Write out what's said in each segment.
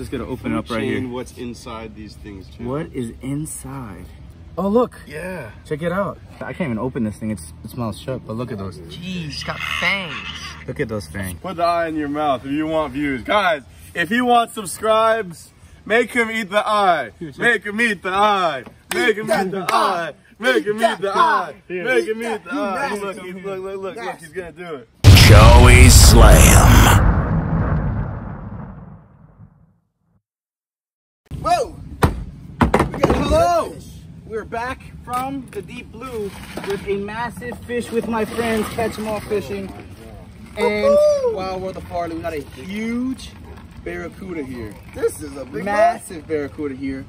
Just gonna open it up right here. What's inside these things too? What is inside? Oh look, Yeah. check it out. I can't even open this thing. It's, it smells shut. But look at those. Jeez, it's got fangs. Look at those fangs. Put the eye in your mouth if you want views, guys. If you want subscribes, make him eat the eye. Make him eat the eye. Make him eat the eye. Make him eat the eye. Make him eat the eye. Look, look, look, look, look. He's gonna do it. Joey Slay Em. Whoa! Hello! We're back from the deep blue with a massive fish with my friends, catch 'em all fishing. And while we're at the Farley, we got a huge barracuda here. This is a big Massive barracuda here.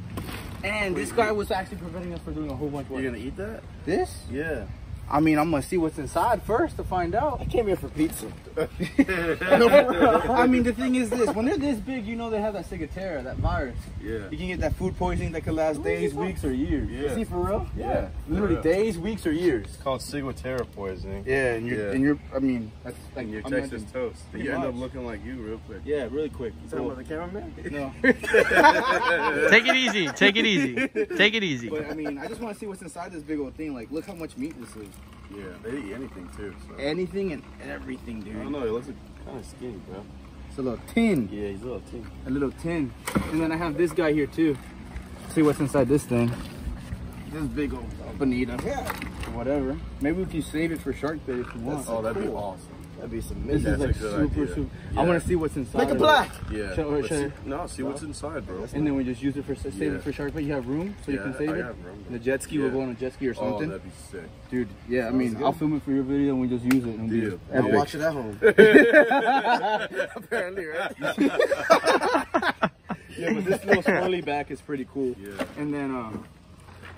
And this guy was actually preventing us from doing a whole bunch of work. You gonna eat that? This? Yeah. I mean, I'm gonna see what's inside first to find out. I came here for pizza. I mean, the thing is this: when they're this big, you know they have that ciguatera, that virus. Yeah. You can get that food poisoning that could last days, weeks, or years. Yeah. Is he for real? Yeah. Literally Yeah. days, weeks, or years. It's called ciguatera poisoning. Yeah, and you're, Yeah. and you're, I mean, that's like And your I'm Texas just- toast. pretty You end up looking like you real quick. Yeah, really quick. Talking about the cameraman? No, Take it easy. Take it easy. Take it easy. but I mean, I just want to see what's inside this big old thing. Like, look how much meat this is. Yeah, they eat anything too. So. Anything and everything, dude. I don't know. He looks kind of skinny, bro. It's a little tin, Yeah, he's a little tin. a little tin, and then I have this guy here too. See what's inside this thing. This big old bonito. Yeah. or whatever. Maybe we can save it for shark bait if you want. Oh, that'd be awesome. That'd be some This is like That's super, idea. super. Yeah. I want to see what's inside. Make a of it. black. Yeah. Show- Let's show- see- no, see what's inside, bro. And then we just use it for save Yeah. it for shark bait. You have room, so you can save I it. have room. The jet ski, we'll Yeah. go on a jet ski or something. Oh, that'd be sick. Dude, yeah, I mean, good. I'll film it for your video and we just use it. And Deal. I'll watch it at home. Apparently, right? Yeah, but this little swirly back is pretty cool. Yeah. And then um,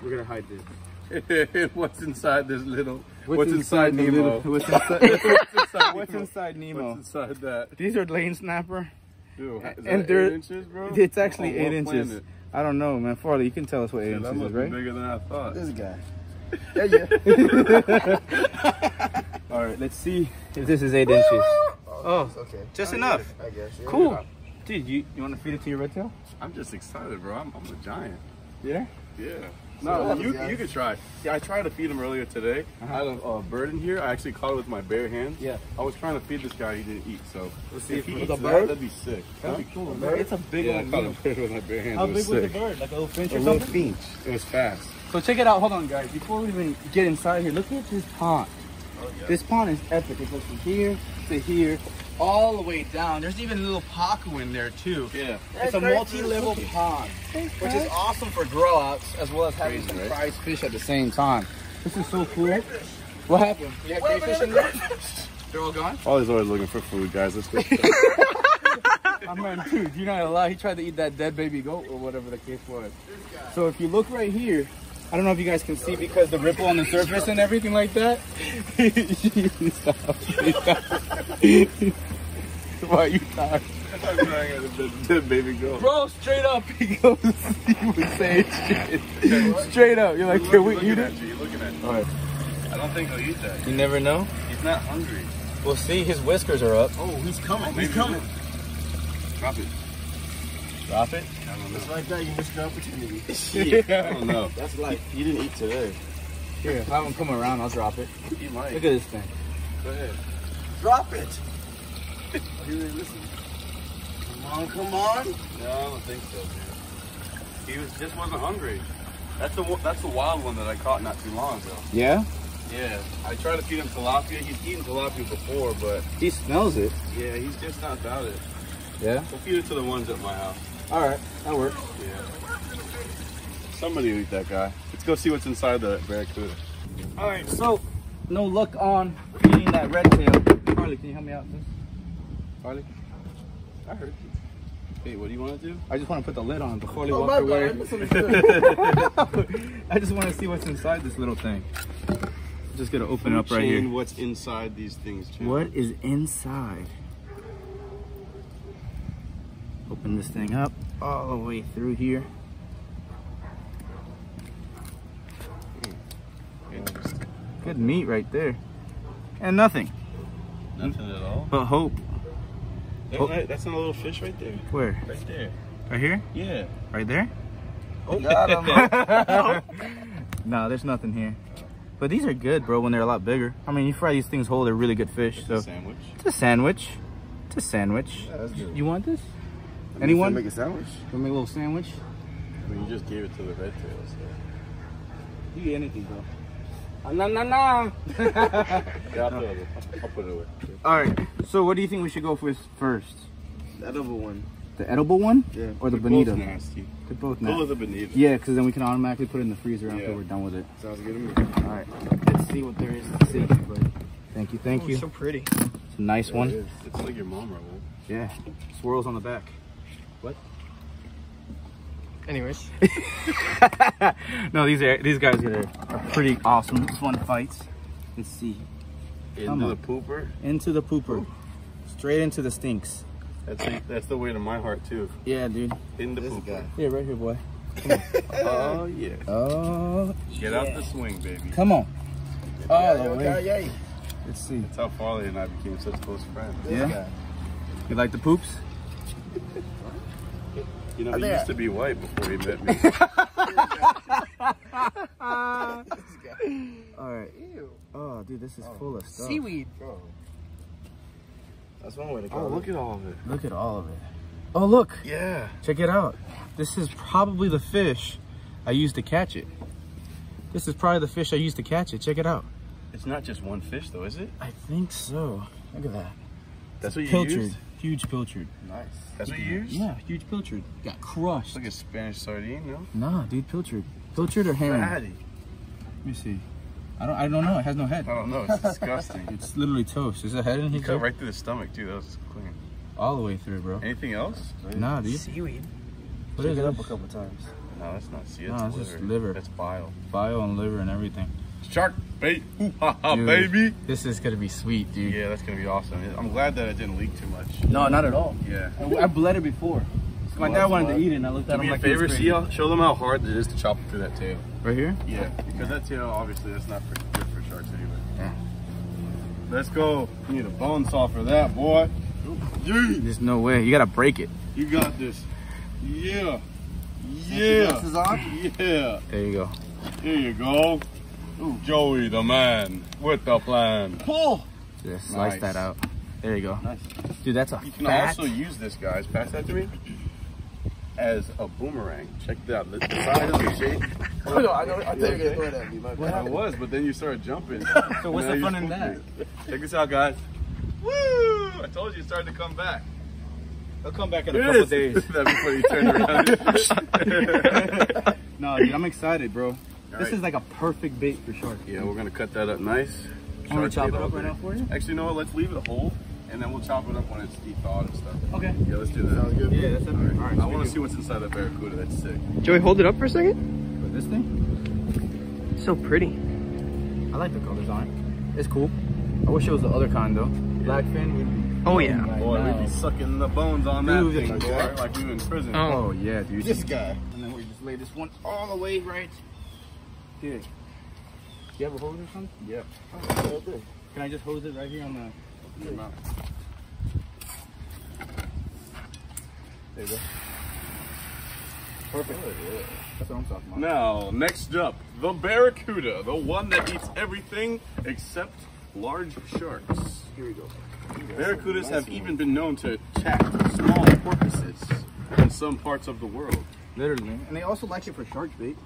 we're gonna hide this. what's inside this little? What's, inside, the Nemo? little- what's inside? what's inside what's Nemo? inside Nemo? What's inside that? These are lane snapper. Dude, is And that they're- eight inches, bro? It's actually On eight inches. planet? I don't know, man. Farley, you can tell us what eight Yeah, inches is, be right? bigger than I thought. This guy. Yeah, yeah. All right, let's see if this is eight inches. Oh, Okay. just I enough. guess, I guess. yeah. Cool. Dude, you, you want to feed it to your red tail? I'm just excited, bro. I'm, I'm a giant. Yeah. Yeah. So No, what you happens, you could try. Yeah, I tried to feed him earlier today. Uh-huh. I had a, a bird in here. I actually caught it with my bare hands. Yeah. I was trying to feed this guy. He didn't eat. So Let's see if if he with eats a that, bird? that'd be sick. That'd be cool. man. It's a big yeah, I old caught a meal. bird with my bare hands. How it big was was the bird? Like a little finch A or little finch. It was fast. So check it out. Hold on, guys. Before we even get inside here, look at this pond. Oh, yeah. This pond is epic. It goes from here to here, all the way down. There's even a little pacu in there too. Yeah. It's a multi-level pond, which is awesome for grow outs as well as having Crazy, some right? prize fish at the same time. This is so cool. What happened? You have crayfish in there? They're all gone? Always always looking for food, guys. Let's go. I mean, dude, you're not gonna lie. He tried to eat that dead baby goat or whatever the case was. So if you look right here, I don't know if you guys can see because the ripple on the surface and everything like that. Why you tired? Dead baby girl. Bro, straight up, he goes, he was saying shit. Straight up, you're like, can we eat it? you. You're looking at you. Alright. I don't think he'll eat that. You never know. He's not hungry. We'll see. His whiskers are up. Oh, he's coming. He's coming. Drop it. Drop it. I don't know. Just like that, you missed the opportunity. I don't know. That's like you didn't eat today. Here, if I haven't come around, I'll drop it. He might. Look at this thing. Go ahead. Drop it. He didn't listen. Come on, come on. No, I don't think so, dude. He was just wasn't hungry. That's the that's the wild one that I caught not too long ago. Yeah? Yeah, I tried to feed him tilapia. He's eaten tilapia before, but He smells it. yeah, he's just not about it. Yeah? We'll feed it to the ones at my house. Alright, that works. Yeah. Somebody eat that guy. Let's go see what's inside the barracuda. Alright, so no luck on eating that red tail. Harley, can you help me out, please? Harley? I heard you. Hey, what do you want to do? I just want to put the lid on before they Oh, walk away. I just want to see what's inside this little thing. Just gonna open it up right here. What's inside these things too? What is inside? Open this thing up all the way through here. Good meat right there. And nothing Nothing at all. but hope. That- that- that's not a little fish right there. Where? Right there. Right here? Yeah. Right there? Oh. Got him. no, there's nothing here. But these are good, bro, when they're a lot bigger. I mean, you fry these things whole, they're really good fish. So Sandwich. it's a sandwich. It's a sandwich. Yeah, that's good. You want this? You Anyone? finna Make a sandwich? Wanna make a little sandwich? I mean, you just gave it to the red tails. So. You eat anything, bro. Ah, no, no, no. Yeah, I'll put it. I'll put it away. All right. So, what do you think we should go with first? The edible one. The edible one Yeah. or the They're bonito? Both nasty. They're both Go nice. the bonito. Yeah, because then we can automatically put it in the freezer after Yeah. we're done with it. Sounds good to me. All right. Let's see what there is to see. Thank you. Thank you. It's so pretty. It's a nice It one. is. It's like your mom, Raul. Yeah. Swirls on the back. Anyways, no, these are these guys are, are pretty awesome. Fun fights. Let's see. Come Into on. the pooper. Into the pooper. Straight into the stinks. That's the, that's the way to my heart too. Yeah, dude. In the This pooper. guy. Yeah, right here, boy. Oh yeah. Oh, Get out the swing, baby. come on. All Yeah, the yeah, way. yeah. Let's see. That's how Farley and I became such close friends. Yeah? You like the poops? You know, he think used to be white before he met me. All right. Oh, dude, this is oh, full of stuff. seaweed. Bro. That's one way to go. oh, look at all of it. Look at all of it. Oh, look. Yeah. Check it out. This is probably the fish I used to catch it. This is probably the fish I used to catch it. Check it out. It's not just one fish though, is it? I think so. Look at that. That's what you Pilchard. used? Huge pilchard. Nice. That's what you used? Yeah, huge pilchard. Got crushed. It's like a Spanish sardine, no? Nah, dude, pilchard. Pilchard or herring? Let me see. I don't. I don't know. It has no head. I don't know. It's disgusting. It's literally toast. Is there a head in You here? cut right through the stomach too. That was clean. All the way through, bro. Anything else? Nah, dude. Seaweed. What Pick is it it? up a couple times. No, that's not seaweed. No, That's it's just liver. liver. That's bile. Bile and liver and everything. Shark bait. Ooh, ha, ha, Dude. baby. This is gonna be sweet, dude. Yeah, that's gonna be awesome. I'm glad that it didn't leak too much. No, not at all. Yeah. I, I bled it before. My Oh, dad wanted to eat it, and I looked at Do him me a like favor, this see how, show them how hard it is to chop through that tail. right here. Yeah, because that tail, obviously, that's not for, good for sharks anyway. Yeah. Let's go. You need a bone saw for that, boy. Gee, There's no way. You gotta break it. you got this. Yeah. Yeah. Yeah. There you go. Here you go. Joey the man with the plan. Pull! Just slice Nice. that out. There you go. Nice. Dude, that's a You can fat. also use this, guys. Pass that to me. As a boomerang. Check that out. The the side of the shape. Oh, no, I know. I thought you were going to throw it at me. My I was, but then you started jumping. So what's the fun in that? supposed to. Check this out, guys. Woo! I told you it started to come back. I'll come back in a It couple is. days. That'd be funny. Turn around. No, dude, I'm excited, bro. This right. is like a perfect bait for shark. yeah, we're gonna cut that up nice. I'm gonna chop it up right now for you. Actually, you know what? Let's leave it whole, and then we'll chop it up when it's deep thawed and stuff. Okay. Yeah, let's do that. Sounds good. Yeah, that's it. All right. I want to see what's inside that barracuda. That's sick. Joey, hold it up for a second. this thing. So pretty. I like the colors on it. It's cool. I wish it was the other kind though. Blackfin. Would be Oh yeah. right Boy, now. we'd be sucking the bones on that Dude, thing, like boy, like we were in prison. Oh. Oh yeah, dude. This guy. And then we just lay this one all the way right here. You have a hose or something? Yeah. Can I just hose it right here on the? Mouth. There you go. Perfect. Oh, That's what I'm talking about. Now, next up, the barracuda, the one that eats everything except large sharks. Here we go. Barracudas have even been known to attack small porpoises in some parts of the world. Literally. And they also like it for shark bait.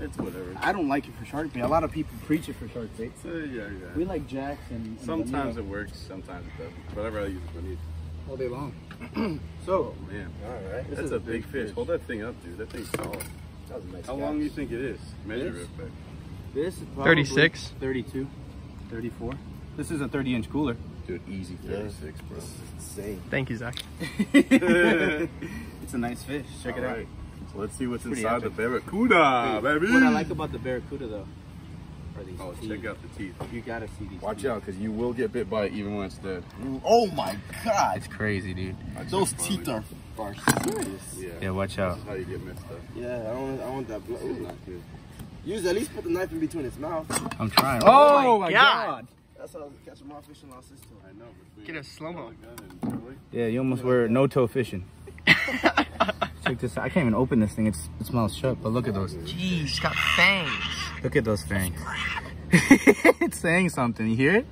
It's whatever. I don't like it for shark bait. A lot of people preach it for shark bait. Uh, yeah, yeah. We like jacks and, and Sometimes bonito it works, sometimes it doesn't. But I'd rather use it bonito. all day long. so Oh man, All right. that's is a a big big fish. fish. Hold that thing up, dude. That thing's solid. That was a nice How guy. long do you think it is? Measure This? real quick. this is probably 36. 32, 34. This is a 30 inch cooler. Dude, easy Yeah. 36, bro. Insane. Thank you, Zach. it's a nice fish. Check it out. Alright, So let's see what's Pretty inside epic. the barracuda, baby. What I like about the barracuda though are these Oh, teeth. check out the teeth. You gotta see these. Watch teeth. out, because you will get bit by it even when it's dead. Oh my god. It's crazy, dude. Those teeth are, are serious. Yeah. Yeah, watch out. This how you get messed up. Yeah, I want, I want that blood. It's Ooh. not good. Use at least put the knife in between its mouth. I'm trying. Oh, oh my God. That's how I catch more fish in our system. I know. Get a slow-mo. Shotgun and Joey. Yeah, you almost were no toe fishing. Check this out. I can't even open this thing. It's, it smells shut, but look at those. Jeez, it's got fangs. Look at those fangs. it's saying something. You hear it?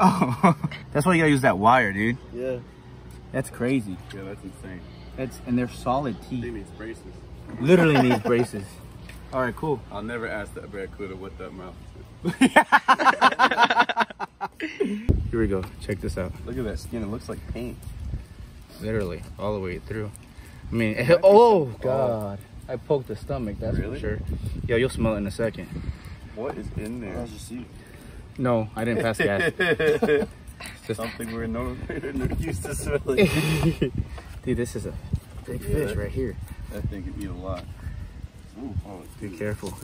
Oh, that's why you gotta use that wire, dude. Yeah. That's crazy. Yeah, that's insane. That's and they're solid He teeth. needs braces. Literally needs braces. All right, cool. I'll never ask that barracuda what that mouth is. Here we go. Check this out. Look at that skin. It looks like paint. Literally all the way through. I mean, oh, oh god. I poked the stomach. That's Really? for sure. Yeah, you'll smell it in a second. What is in there? That's just you. No, I didn't pass gas. Just Something we're no used to smelling. dude, this is a big Yeah. fish right here. That thing can eat a lot. Ooh, oh, it's Be good. careful.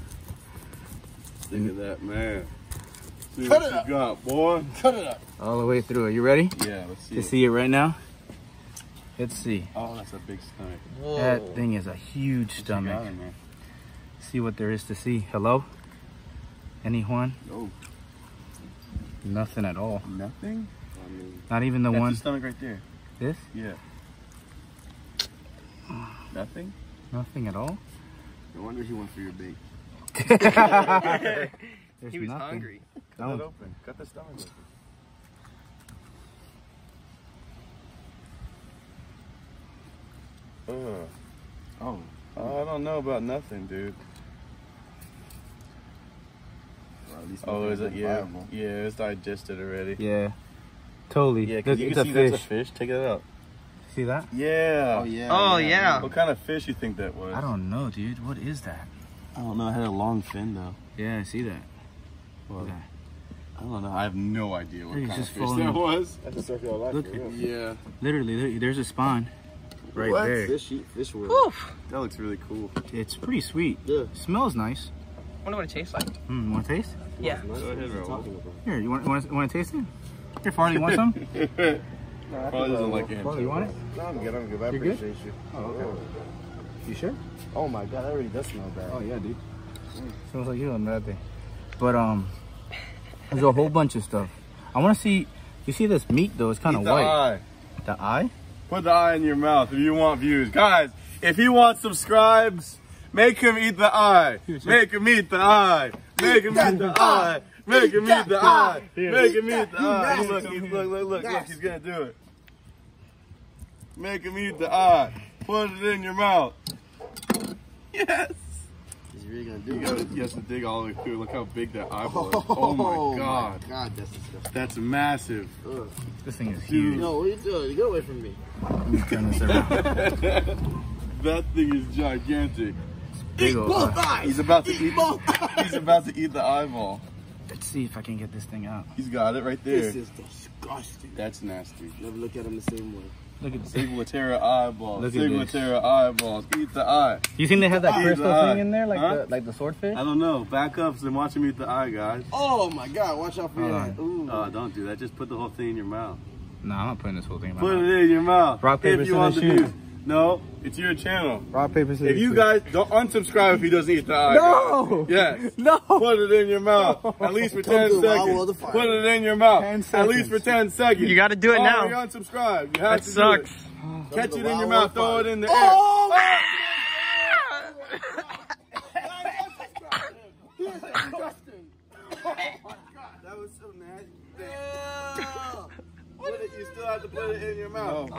Look at that, man. See Cut what it you up. got, boy. Cut it up. All the way through. Are you ready Yeah, let's see. to it. see it right now? Let's see. Oh, that's a big stomach. Whoa. That thing is a huge What you stomach. got in there? See what there is to see. Hello? Any Juan? Oh, Nothing at all. nothing? I mean, Not even the That's one. the stomach right there. This? Yeah. Nothing? Nothing at all. no wonder he went for your bait. There's He was nothing. hungry. Cut No. it open. Cut the stomach open. Ugh. Oh. Oh, I don't know about nothing, dude. Well, at least Oh, is it? nothing's Yeah. viable. Yeah, it's digested already. Yeah. Totally. Yeah, because you it's can a see fish. that's a fish. Take it out. See that? Yeah. Oh, yeah. Oh, yeah. What kind of fish you think that was? I don't know, dude. What is that? I don't know. It had a long fin, though. Yeah, I see that. Well, Yeah. I don't know. I have no idea what He's kind of fish following- that was. That's a circle of life. Look for real. at- Yeah. Literally, there's a spawn right What? there. Fish eat fish world. Oof. That looks really cool. It's pretty sweet. Yeah. Smells nice. wonder what it tastes like. Hmm, want to taste? Yeah. Go ahead, Raul. talking about? Here, you want, want, want to taste it? Here, Farley, you want some? Probably doesn't like it. Farley, you want it? No, I'm good. I'm good. I You're good? appreciate you. Oh, okay. You sure? Oh my god, that already does smell bad. Oh, yeah, dude. Smells like you on that thing. But, um, there's a whole bunch of stuff. I want to see, you see this meat, though? It's kind Eat of the white. eye. The eye? Put the eye in your mouth if you want views. Guys, if you want subscribes, make him eat the eye. Make him eat the eye. Make him eat the eye. Make him eat the eye. Make him eat the eye. Look, look, look, look, look, he's gonna do it. Make him eat the eye. Put it in your mouth. Yes. Is he really gonna do You it? gotta, he has to dig all the way through. Look how big that eyeball is. Oh, oh my god. God, that's disgusting. That's massive. Ugh. This thing is huge. No, what are you doing? Get away from me. Let me turn this around. That thing is gigantic. Big old eye. eyes. He's about to eat. both. He's about to eat the eyeball. Let's see if I can get this thing out. He's got it right there. This is disgusting. That's nasty. Never look at him the same way. Look at this. Ciguatera eyeballs. Look at this. Eyeballs. Eat the eye. You think they have that Eat crystal eye. thing in there, like Huh? the like the swordfish? I don't know. Back up and watch him eat the eye, guys. Oh my god, watch out for your Hold hand. Ooh. Oh, don't do that. Just put the whole thing in your mouth. No, I'm not putting this whole thing in my Put mouth. it in your mouth. Rock, paper, if you want the scissors, shoot. Views. No, it's your channel. Rock paper scissors. If you guys don't unsubscribe if he doesn't eat the eye. No! guys. Yes. no, Put it in your mouth. At least for Come 10 through, I will seconds. Put it in your mouth. At least for 10 seconds. You gotta do it oh, now. You unsubscribe. You have That to sucks. do it. Catch it in your mouth. Throw it in the Oh! air. That was so nasty. Put it, you still have to put it in your mouth.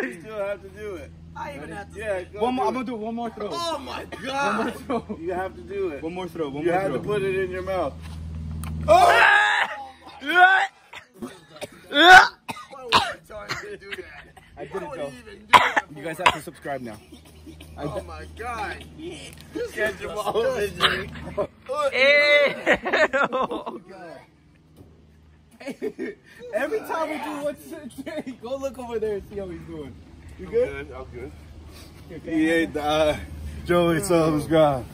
You still have to do it. I even have to. Yeah, go one more. do I'm gonna do one more throw. Oh my One god. more throw. You have to do it. One more throw. One You more have to put it in your mouth. Oh! Why would you tell him to do that? I did Why it though. even do that? You guys have to subscribe now. Oh my god. Catch him all in Ew. Oh, Every time we do what's go look over there and see how he's doing. You good? I'm good. He ate the eye. Joey subscribe.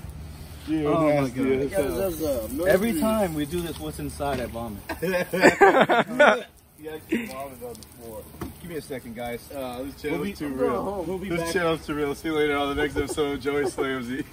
Yeah, Oh my God. Yeah, hell. there's a milk Every time we do this, what's inside? I vomit. He actually vomited on the floor. Give me a second, guys. Uh, this channel's We'll be- too real. We'll be This back. channel's too real. See you later on the next episode of Joey Slamsy.